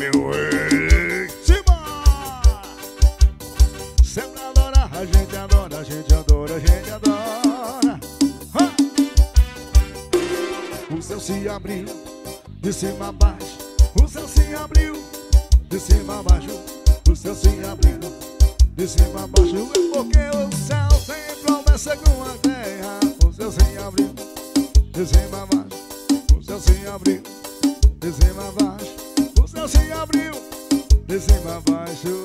meu. Simbora! Sempre adora, a gente adora, a gente adora, a gente adora. O céu se abriu, de cima a baixo. O céu se abriu, de cima a baixo. O céu se abriu, de cima a baixo. É porque o céu tem promessa com a terra. O céu se abriu, de cima a baixo. O céu se abriu, de cima a baixo. Se abriu, de cima a baixo.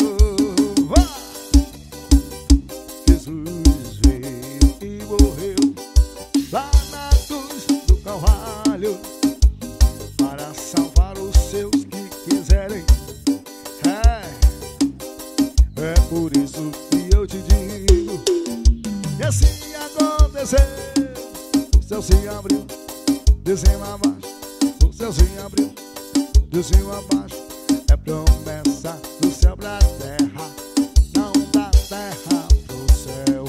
Vai! Jesus veio e morreu lá na cruz do Calvário para salvar os seus que quiserem. É, é por isso que eu te digo que assim aconteceu. O céu se abriu, de cima a baixo. O céu se abriu, de cima a baixo. Promessa do céu pra terra, não da terra pro céu.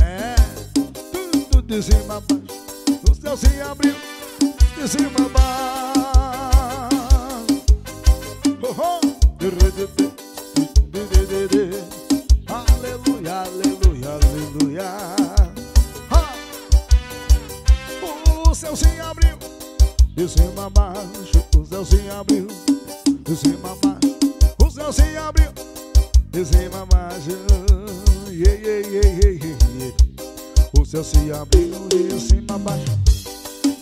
É tudo de cima a baixo. O céu se abriu, de cima a baixo. Oh, oh. Aleluia, aleluia, aleluia. Ah. O céu se abriu, de cima a baixo. O céu se abriu, de cima a baixo. O céu se abriu, de cima a baixo. Yeah, yeah, yeah, yeah, yeah, yeah. O céu se abriu de cima.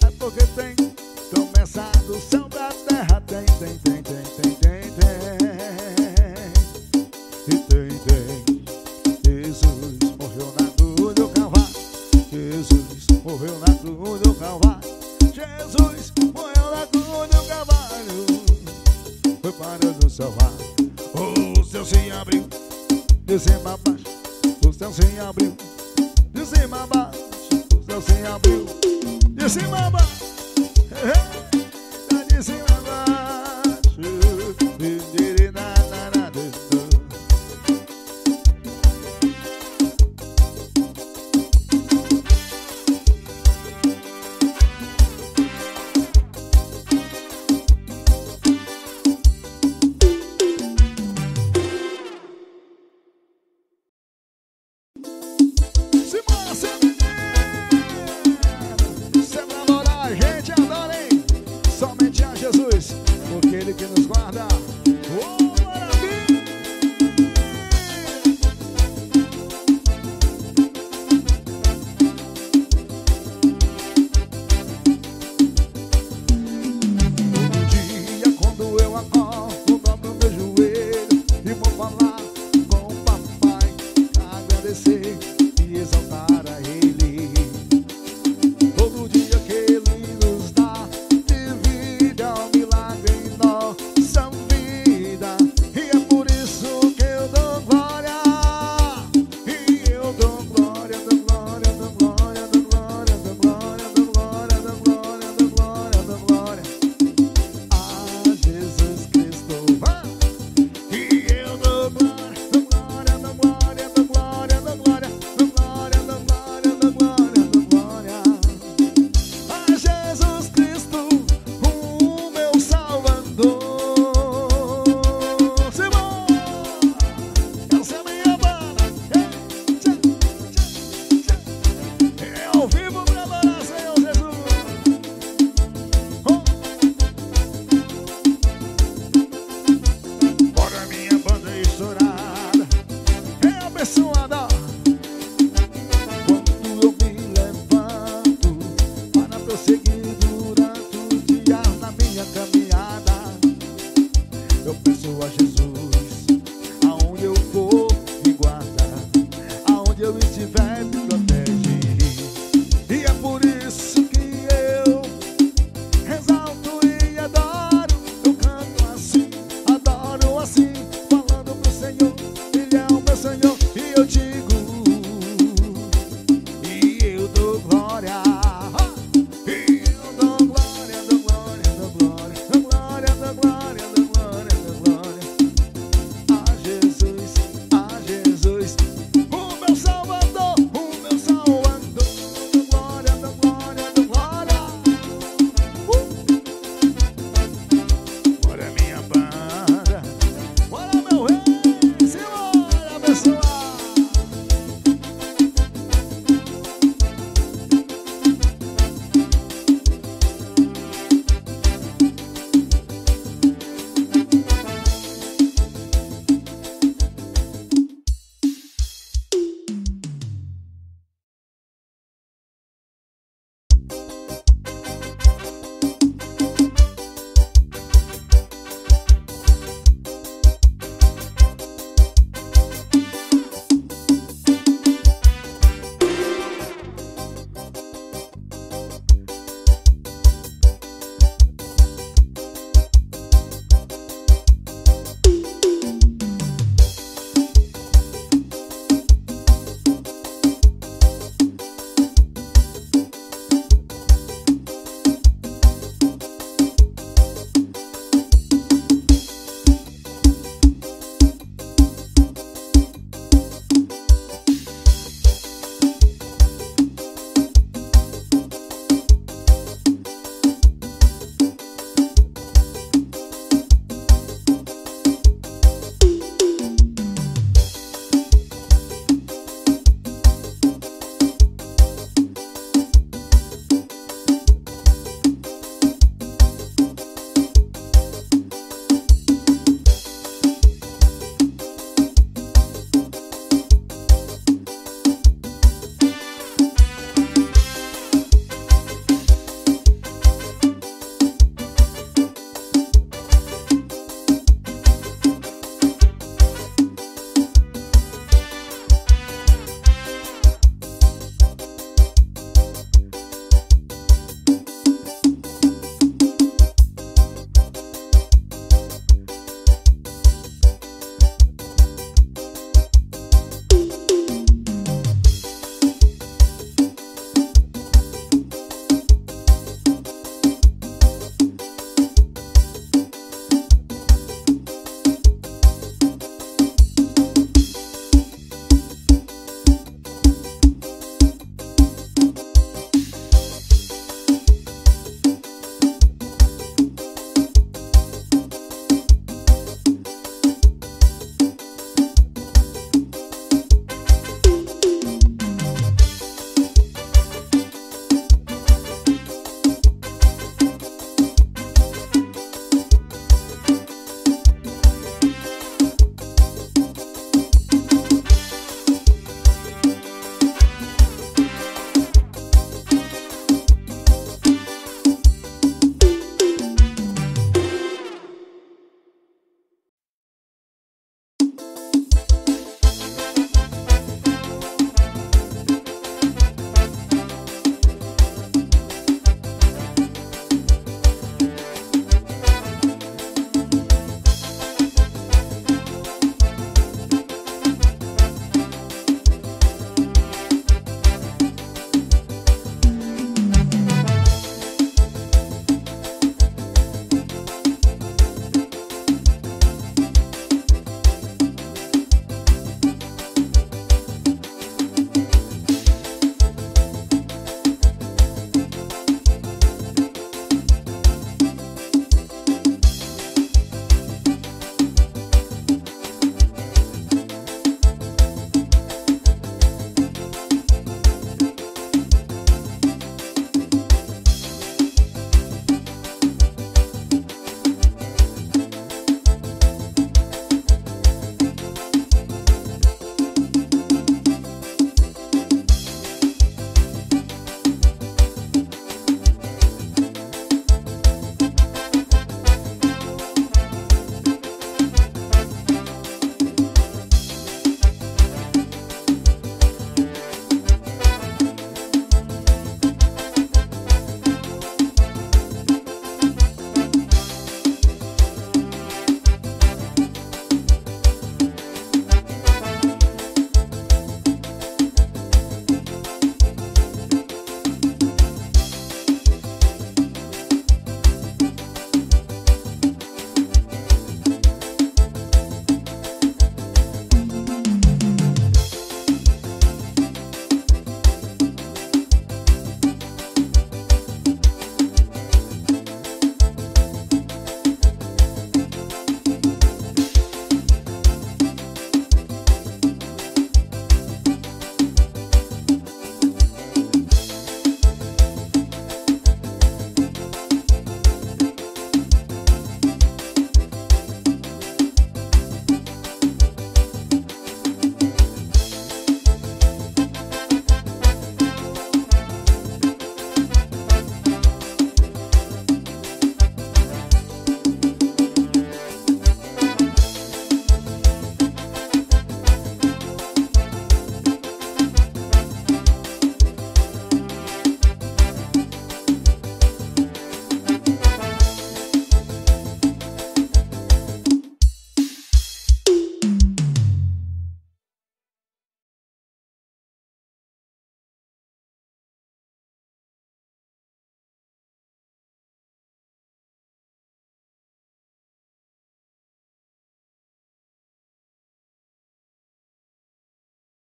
É porque tem promessa do de cima a baixo. O céu se abriu, de cima a baixo. O céu se abriu, de cima a baixo. Hey, hey, de